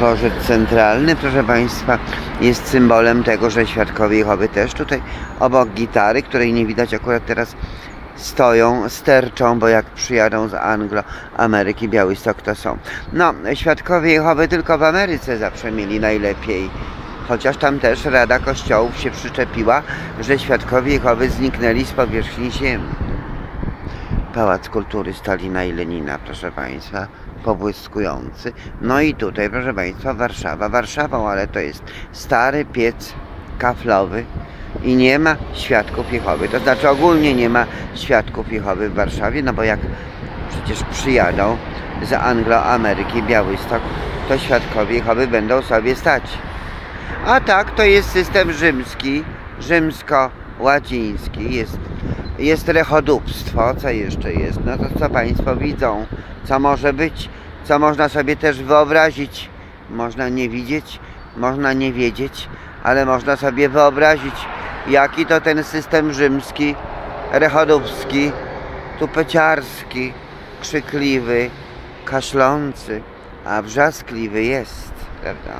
Dworzec Centralny, proszę Państwa, jest symbolem tego, że świadkowie Jehowy też tutaj obok gitary, której nie widać akurat teraz, stoją, sterczą, bo jak przyjadą z Anglo, Ameryki, Białystok to są. No, świadkowie Jehowy tylko w Ameryce zawsze mieli najlepiej. Chociaż tam też Rada Kościołów się przyczepiła, że świadkowie Jehowy zniknęli z powierzchni ziemi. Pałac Kultury Stalina i Lenina, proszę Państwa, pobłyskujący. No i tutaj, proszę Państwa, Warszawa. Warszawą, ale to jest stary piec kaflowy i nie ma świadków Jehowy. To znaczy ogólnie nie ma świadków Jehowy w Warszawie, no bo jak przecież przyjadą z Anglo-Ameryki, Białystok, to świadkowie Jehowy będą sobie stać. A tak, to jest system rzymski, rzymsko-łaciński, jest, jest rechodóbstwo, co jeszcze jest, no to co Państwo widzą, co może być, co można sobie też wyobrazić, można nie widzieć, można nie wiedzieć, ale można sobie wyobrazić, jaki to ten system rzymski, rechodóbski, tupeciarski, krzykliwy, kaszlący, a wrzaskliwy jest, prawda?